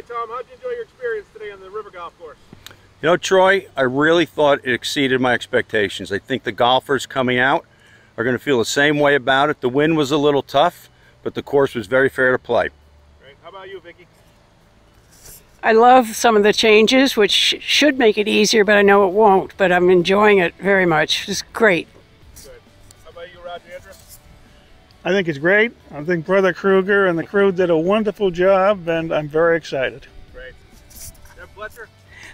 Okay, Tom, how'd you enjoy your experience today on the river golf course? You know, Troy, I really thought it exceeded my expectations. I think the golfers coming out are going to feel the same way about it. The wind was a little tough, but the course was very fair to play. Great. How about you, Vicki? I love some of the changes, which should make it easier, but I know it won't. But I'm enjoying it very much. It's great. Good. How about you, Roger Andrew? I think it's great. I think Brother Kruger and the crew did a wonderful job, and I'm very excited. Great. Deb Fletcher?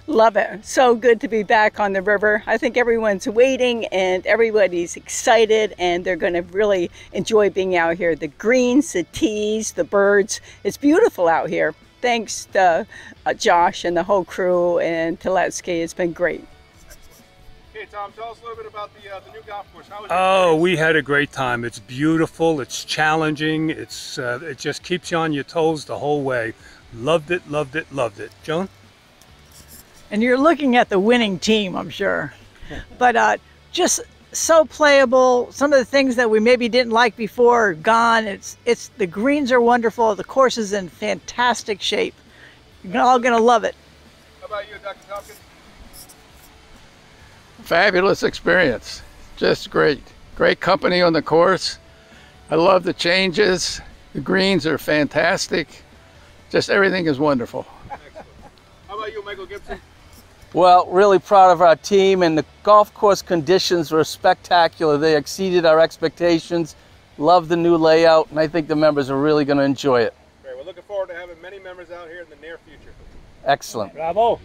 Love it. So good to be back on the river. I think everyone's waiting and everybody's excited and they're going to really enjoy being out here. The greens, the tees, the birds. It's beautiful out here. Thanks to uh, Josh and the whole crew and Teletsky. It's been great. Okay, Tom, tell us a little bit about the, uh, the new golf course. How was it? Oh, we had a great time. It's beautiful. It's challenging. It's uh, it just keeps you on your toes the whole way. Loved it. Loved it. Loved it. Joan. and you're looking at the winning team, I'm sure. But uh, just so playable. Some of the things that we maybe didn't like before are gone. It's it's the greens are wonderful. The course is in fantastic shape. You're all gonna love it. How about you, Dr. Tompkins? Fabulous experience. Just great. Great company on the course. I love the changes. The greens are fantastic. Just everything is wonderful. How about you, Michael Gibson? Well, really proud of our team, and the golf course conditions were spectacular. They exceeded our expectations. Love the new layout, and I think the members are really going to enjoy it. Great. We're looking forward to having many members out here in the near future. Excellent. Bravo.